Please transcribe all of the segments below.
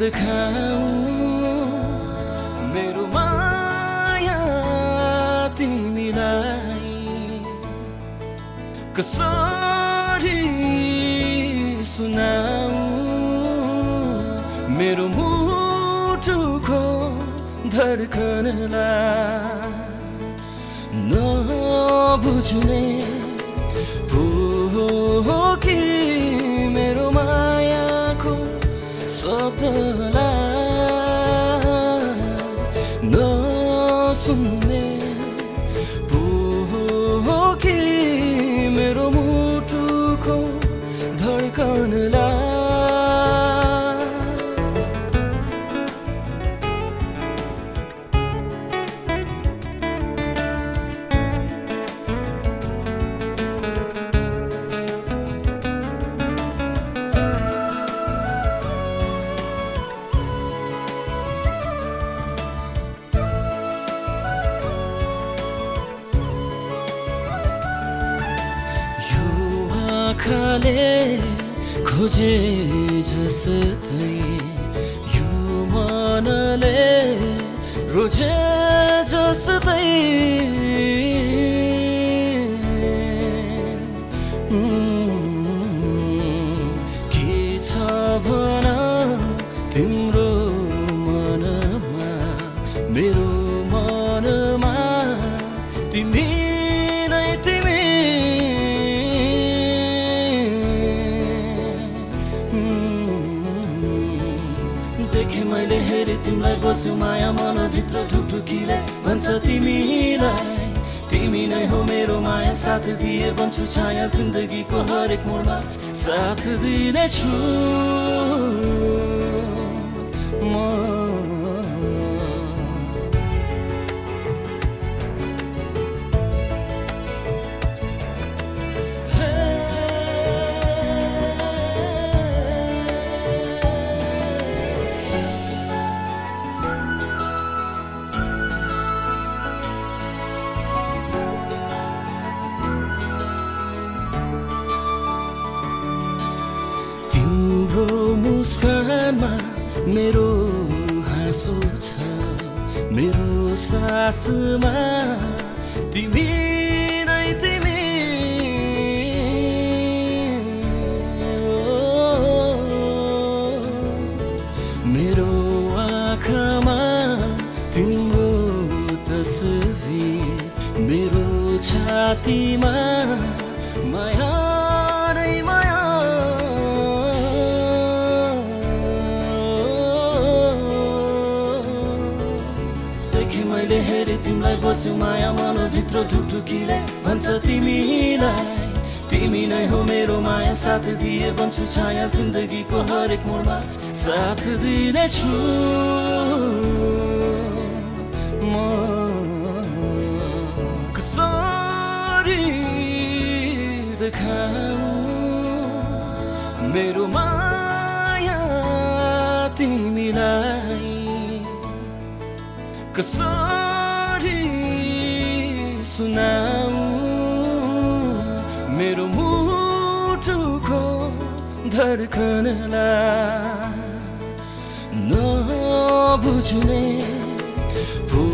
देखाऊ। मेरो माया तिमीलाई कसरी सुनाऊ? मेरो मुटुको धडकनलाई नबुझ्ने नसुन्ने पो आँखाले खोजे जस्तै यो मनले रोजे जस्तै। के छ भन तिम्रो मनमा मेरो देखेँ मैले हेरेँ तिमीलाई बस्यो माया मनभित्र ढुकढुकीले भन्छ तिमीलाई। तिमी नै हो मेरो माया साथ दिए बन्छु छाया जिन्दगीको हरेक मोडमा। साथ दिनेछु। म मेरो हाँसो छ मेरो सासमा। तिमी नै तिमी। मेरो आँखामा तिम्रो तस्विर मेरो छातीमा बस्यो माया मनभित्र ढुकढुकीले भन्छ तिमीलाई। तिमी नै हो मेरो माया साथ दिए बन्छु छाया जिन्दगीको हरेक मोडमा। साथ दिनेछु। म मेरो माया तिमीलाई? कसरी मुटुको धडकनलाई नबुझ्ने पो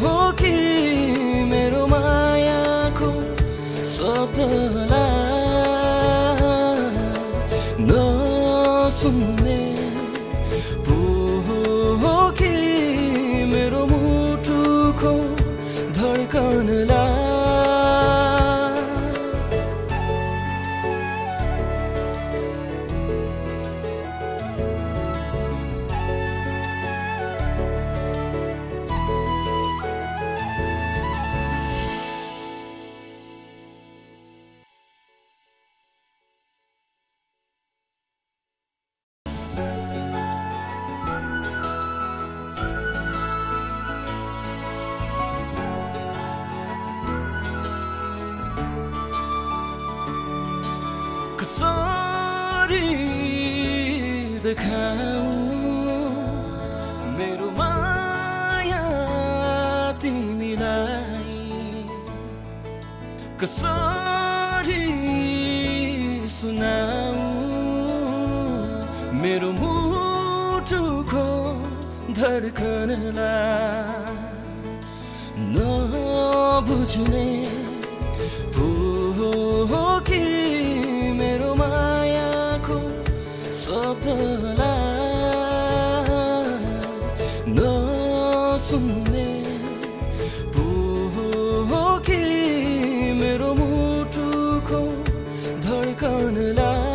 हो कि मेरो मायाको शब्दलाई नसुन्ने पो हो कि मेरो मुटुको धडकनलाई मेरो माया तिमीलाई कसरी सुनाऊ? मेरो मुटु धड्कनलाई नबुझ्ने शब्दलाई नसुन्ने पो हो कि मेरो मुटुको धड्कनलाई